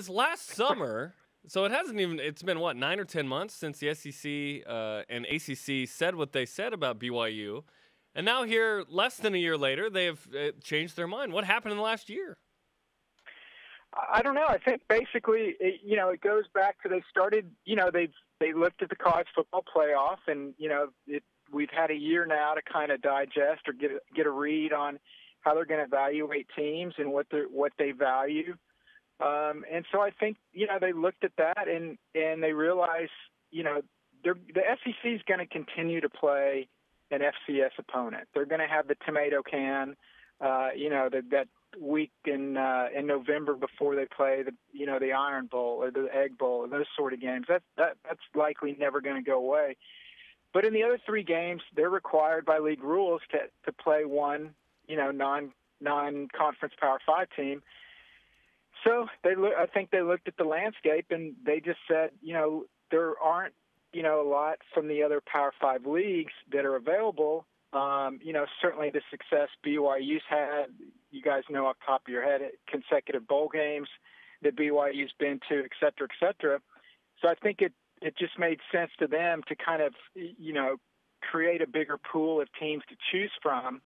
This last summer, so it hasn't even. It's been what nine or ten months since the SEC uh, and ACC said what they said about BYU, and now here, less than a year later, they have uh, changed their mind. What happened in the last year? I don't know. I think basically, it, you know, it goes back to they started. You know, they they looked at the college football playoff, and you know, it, we've had a year now to kind of digest or get get a read on how they're going to evaluate teams and what they what they value. Um, and so I think you know they looked at that and and they realized you know the SEC is going to continue to play an FCS opponent. They're going to have the tomato can, uh, you know, the, that week in uh, in November before they play the you know the Iron Bowl or the Egg Bowl or those sort of games. That that that's likely never going to go away. But in the other three games, they're required by league rules to to play one you know non non conference Power Five team. They look, I think they looked at the landscape and they just said, you know, there aren't you know a lot from the other Power Five leagues that are available. Um, you know, certainly the success BYU's had, you guys know off top of your head, consecutive bowl games that BYU's been to, et cetera, et cetera. So I think it it just made sense to them to kind of you know create a bigger pool of teams to choose from